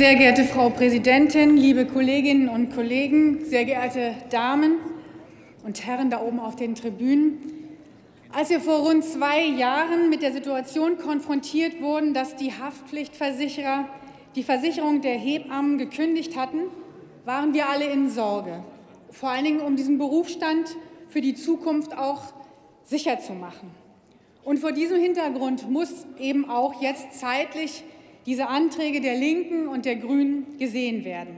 Sehr geehrte Frau Präsidentin, liebe Kolleginnen und Kollegen, sehr geehrte Damen und Herren da oben auf den Tribünen. Als wir vor rund zwei Jahren mit der Situation konfrontiert wurden, dass die Haftpflichtversicherer die Versicherung der Hebammen gekündigt hatten, waren wir alle in Sorge, vor allen Dingen um diesen Berufsstand für die Zukunft auch sicher zu machen. Und vor diesem Hintergrund muss eben auch jetzt zeitlich diese Anträge der Linken und der Grünen gesehen werden.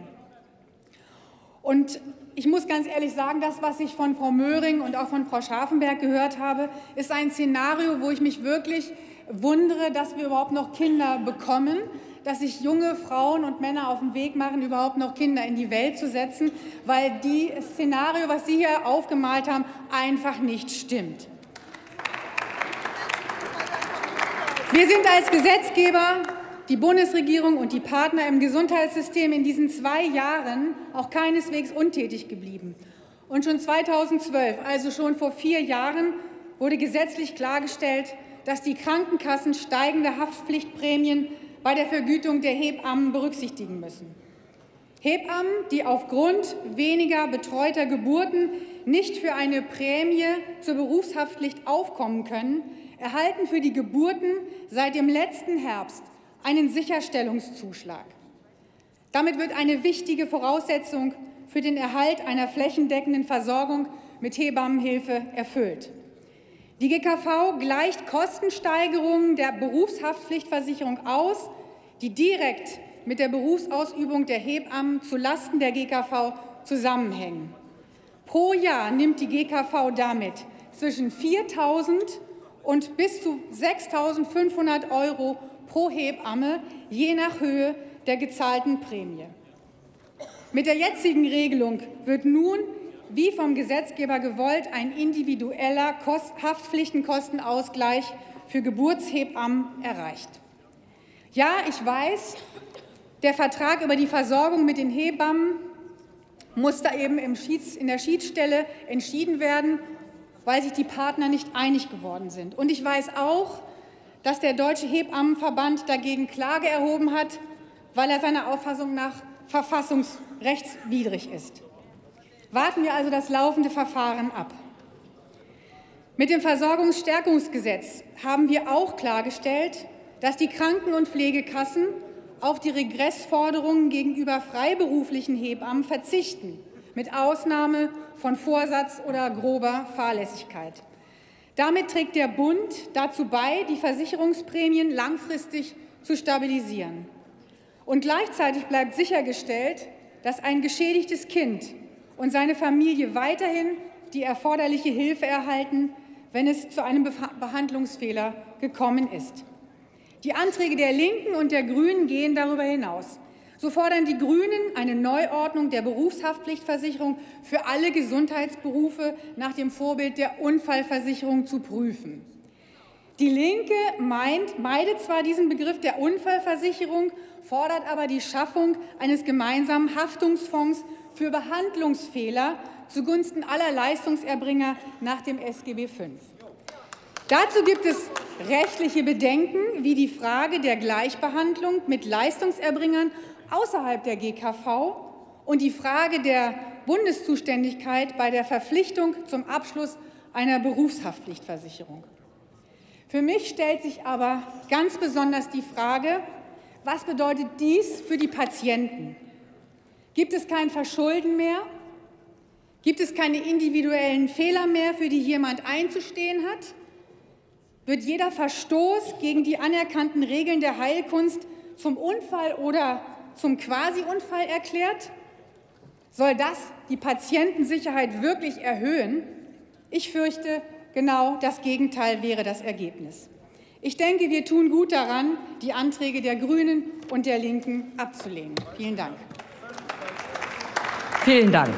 Und ich muss ganz ehrlich sagen, das, was ich von Frau Möhring und auch von Frau Scharfenberg gehört habe, ist ein Szenario, wo ich mich wirklich wundere, dass wir überhaupt noch Kinder bekommen, dass sich junge Frauen und Männer auf den Weg machen, überhaupt noch Kinder in die Welt zu setzen, weil das Szenario, was Sie hier aufgemalt haben, einfach nicht stimmt. Wir sind als Gesetzgeber die Bundesregierung und die Partner im Gesundheitssystem in diesen zwei Jahren auch keineswegs untätig geblieben. Und schon 2012, also schon vor vier Jahren, wurde gesetzlich klargestellt, dass die Krankenkassen steigende Haftpflichtprämien bei der Vergütung der Hebammen berücksichtigen müssen. Hebammen, die aufgrund weniger betreuter Geburten nicht für eine Prämie zur Berufshaftpflicht aufkommen können, erhalten für die Geburten seit dem letzten Herbst einen Sicherstellungszuschlag. Damit wird eine wichtige Voraussetzung für den Erhalt einer flächendeckenden Versorgung mit Hebammenhilfe erfüllt. Die GKV gleicht Kostensteigerungen der Berufshaftpflichtversicherung aus, die direkt mit der Berufsausübung der Hebammen zulasten der GKV zusammenhängen. Pro Jahr nimmt die GKV damit zwischen 4.000 und bis zu 6.500 Euro pro Hebamme, je nach Höhe der gezahlten Prämie. Mit der jetzigen Regelung wird nun, wie vom Gesetzgeber gewollt, ein individueller Haftpflichtenkostenausgleich für Geburtshebammen erreicht. Ja, ich weiß, der Vertrag über die Versorgung mit den Hebammen muss da eben in der Schiedsstelle entschieden werden, weil sich die Partner nicht einig geworden sind. Und ich weiß auch, dass der Deutsche Hebammenverband dagegen Klage erhoben hat, weil er seiner Auffassung nach verfassungsrechtswidrig ist. Warten wir also das laufende Verfahren ab. Mit dem Versorgungsstärkungsgesetz haben wir auch klargestellt, dass die Kranken- und Pflegekassen auf die Regressforderungen gegenüber freiberuflichen Hebammen verzichten, mit Ausnahme von Vorsatz oder grober Fahrlässigkeit. Damit trägt der Bund dazu bei, die Versicherungsprämien langfristig zu stabilisieren. Und gleichzeitig bleibt sichergestellt, dass ein geschädigtes Kind und seine Familie weiterhin die erforderliche Hilfe erhalten, wenn es zu einem Behandlungsfehler gekommen ist. Die Anträge der Linken und der Grünen gehen darüber hinaus. So fordern die Grünen eine Neuordnung der Berufshaftpflichtversicherung für alle Gesundheitsberufe nach dem Vorbild der Unfallversicherung zu prüfen. Die Linke meint, meidet zwar diesen Begriff der Unfallversicherung, fordert aber die Schaffung eines gemeinsamen Haftungsfonds für Behandlungsfehler zugunsten aller Leistungserbringer nach dem SGB V. Dazu gibt es rechtliche Bedenken, wie die Frage der Gleichbehandlung mit Leistungserbringern außerhalb der GKV und die Frage der Bundeszuständigkeit bei der Verpflichtung zum Abschluss einer Berufshaftpflichtversicherung. Für mich stellt sich aber ganz besonders die Frage, was bedeutet dies für die Patienten? Gibt es kein Verschulden mehr? Gibt es keine individuellen Fehler mehr, für die jemand einzustehen hat? Wird jeder Verstoß gegen die anerkannten Regeln der Heilkunst zum Unfall oder zum Quasi-Unfall erklärt? Soll das die Patientensicherheit wirklich erhöhen? Ich fürchte, genau das Gegenteil wäre das Ergebnis. Ich denke, wir tun gut daran, die Anträge der Grünen und der Linken abzulehnen. Vielen Dank. Vielen Dank.